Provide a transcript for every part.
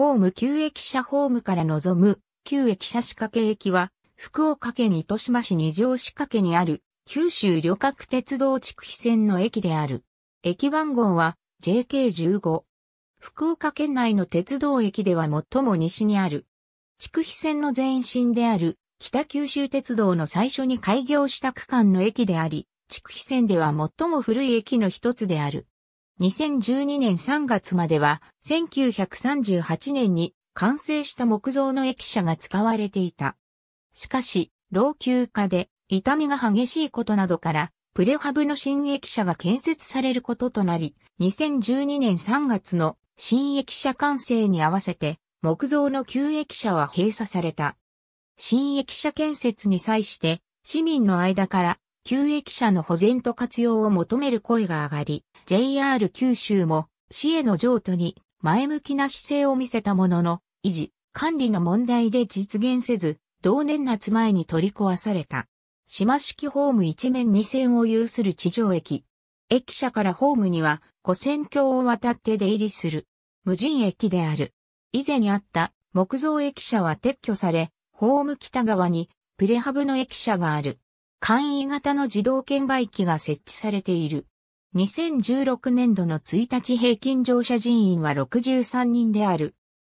ホーム旧駅舎ホームから望む旧駅舎仕掛け駅は、福岡県糸島市二条仕掛けにある九州旅客鉄道筑肥線の駅である。駅番号は JK15。福岡県内の鉄道駅では最も西にある。筑肥線の前身である北九州鉄道の最初に開業した区間の駅であり、筑肥線では最も古い駅の一つである。2012年3月までは、1938年に完成した木造の駅舎が使われていた。しかし、老朽化で傷みが激しいことなどから、プレハブの新駅舎が建設されることとなり、2012年3月の新駅舎完成に合わせて、木造の旧駅舎は閉鎖された。新駅舎建設に際して、市民の間から旧駅舎の保全と活用を求める声が上がり、JR 九州も市への譲渡に前向きな姿勢を見せたものの、維持、管理の問題で実現せず、同年夏前に取り壊された。島式ホーム一面二線を有する地上駅。駅舎からホームには、古線橋を渡って出入りする。無人駅である。以前にあった木造駅舎は撤去され、ホーム北側にプレハブの駅舎がある。簡易型の自動券売機が設置されている。2016年度の1日平均乗車人員は63人である。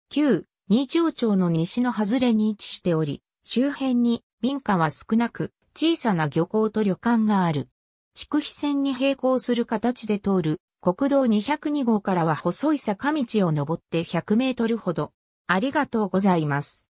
旧二条町の西の外れに位置しており、周辺に民家は少なく、小さな漁港と旅館がある。筑肥線に並行する形で通る国道202号からは細い坂道を登って100メートルほど。ありがとうございます。